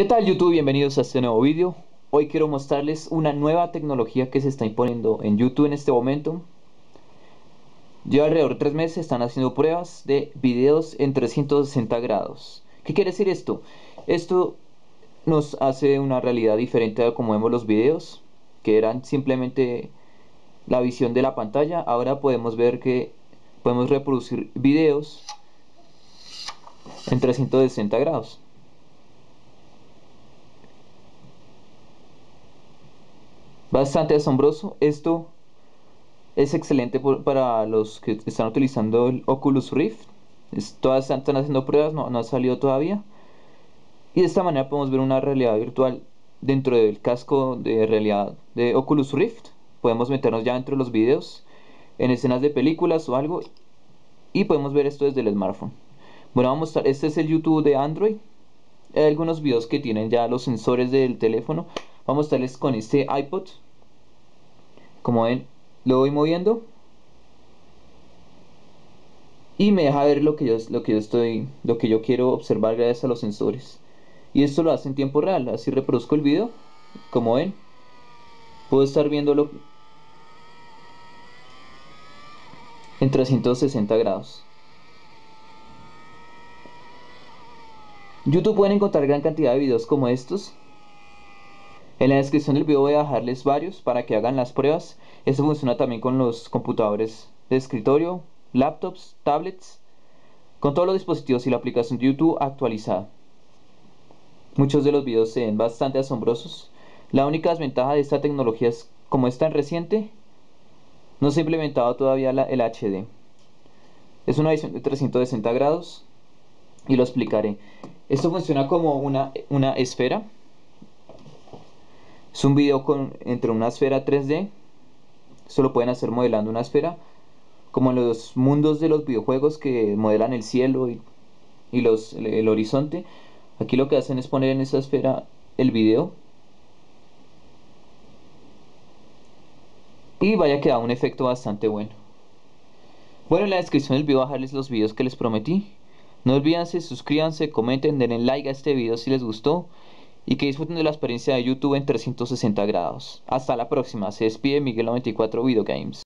¿Qué tal YouTube? Bienvenidos a este nuevo vídeo. Hoy quiero mostrarles una nueva tecnología que se está imponiendo en YouTube en este momento. Lleva alrededor de tres meses, están haciendo pruebas de videos en 360 grados. ¿Qué quiere decir esto? Esto nos hace una realidad diferente a como vemos los videos, que eran simplemente la visión de la pantalla. Ahora podemos ver que podemos reproducir videos en 360 grados. Bastante asombroso. Esto es excelente para los que están utilizando el Oculus Rift. todas están, haciendo pruebas, no, ha salido todavía. Y de esta manera podemos ver una realidad virtual dentro del casco de realidad de Oculus Rift. Podemos meternos ya dentro de los videos, en escenas de películas o algo. Y podemos ver esto desde el smartphone. Bueno, vamos a mostrar, este es el YouTube de Android. Hay algunos videos que tienen ya los sensores del teléfono. Vamos a mostrarles con este iPod. Como ven, lo voy moviendo. Y me deja ver lo que yo, lo que yo estoy, lo que yo quiero observar gracias a los sensores. Y esto lo hace en tiempo real. Así reproduzco el video. Como ven, puedo estar viéndolo en 360 grados. YouTube pueden encontrar gran cantidad de videos como estos en la descripción del video voy a dejarles varios para que hagan las pruebas. Esto funciona también con los computadores de escritorio, laptops, tablets, con todos los dispositivos y la aplicación de YouTube actualizada. Muchos de los videos se ven bastante asombrosos. La única desventaja de esta tecnología es, como es tan reciente, no se ha implementado todavía el HD. Es una visión de 360 grados y lo explicaré. Esto funciona como una, una esfera es un video con, entre una esfera 3D. Esto lo pueden hacer modelando una esfera. Como en los mundos de los videojuegos que modelan el cielo y, los, el, horizonte. Aquí lo que hacen es poner en esa esfera el video. Y vaya que da un efecto bastante bueno. Bueno, en la descripción del video bajarles los videos que les prometí. No olvídense, suscríbanse, comenten, denle like a este video si les gustó y que disfruten de la experiencia de YouTube en 360 grados. Hasta la próxima, se despide Miguel94 Videogames.